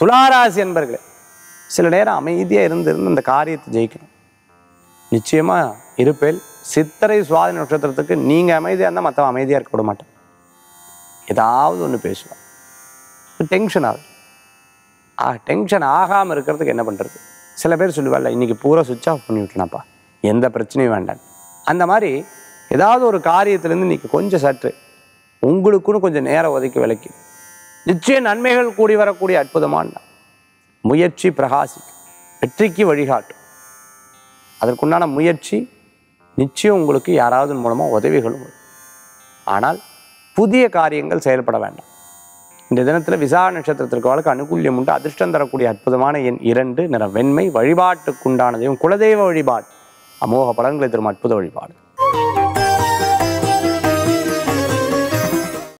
துளாராசி என்பர்களே சில நேரம் அமைதியாக இருந்திருந்து அந்த காரியத்தை ஜெயிக்கணும். நிச்சயமாக இருப்பேல் சித்திரை சுவாதி நட்சத்திரத்துக்கு நீங்கள் அமைதியாக இருந்தால் மற்றவன் அமைதியாக இருக்க விட மாட்டேன். ஏதாவது ஒன்று பேசுவான். டென்ஷன் ஆகுது. ஆ டென்ஷன் ஆகாமல் இருக்கிறதுக்கு என்ன பண்ணுறது சில பேர் சொல்லுவாள்ல இன்னைக்கு பூரா சுவிட்ச் ஆஃப் பண்ணி விட்டனப்பா எந்த பிரச்சனையும் வேண்டாம் அந்த மாதிரி ஏதாவது ஒரு காரியத்திலேருந்து இன்னைக்கு கொஞ்சம் சற்று உங்களுக்குன்னு கொஞ்சம் நேரம் ஒதுக்கி விளக்கி நிச்சயம் நன்மைகள் கூடி வரக்கூடிய அற்புதமான முயற்சி பிரகாசிக்கும். வெற்றிக்கு வழிகாட்டும். அதற்குண்டான முயற்சி நிச்சயம் உங்களுக்கு யாராவது மூலமாக உதவிகளும் ஆனால் புதிய காரியங்கள் செயல்பட வேண்டாம். இந்த தினத்தில் விசா நட்சத்திரத்திற்கு வாழ்க்கை அனுகூல்யம் உண்டு. அதிர்ஷ்டம் தரக்கூடிய அற்புதமான எண் இரண்டு நிற வெண்மை வழிபாட்டுக்குண்டானதையும் குலதெய்வ வழிபாடு. அமோக பலன்களை தரும் அற்புத வழிபாடு.